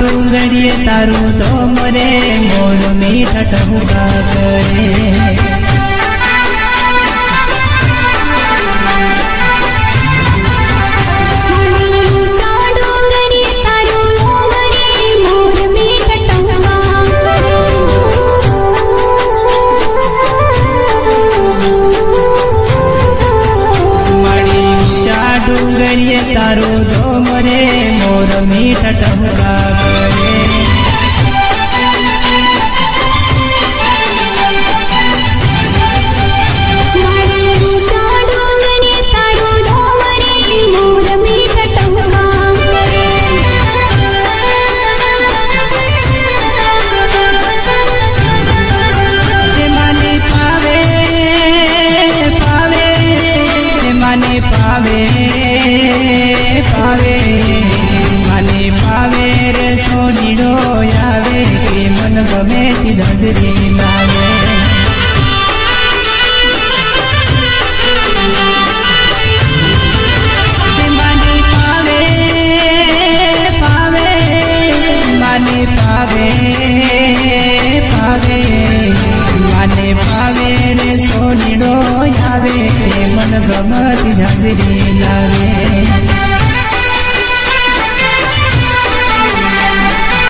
डूंगरिए तारू तो मोरे मोर मीठा टहुगा करे तारो दो मरे मोर मीठ टहुरा મને પાવે પાવે મને પાવે રે સોનીડો આવે કે મન ગમે તી ધંધરી લાવે મને પાવે પાવે મને પાવે પાવે મને પાવે રે સોનીડો આવે ಗಮತಿ ಜಂದಿರಿ ಲಾವೇ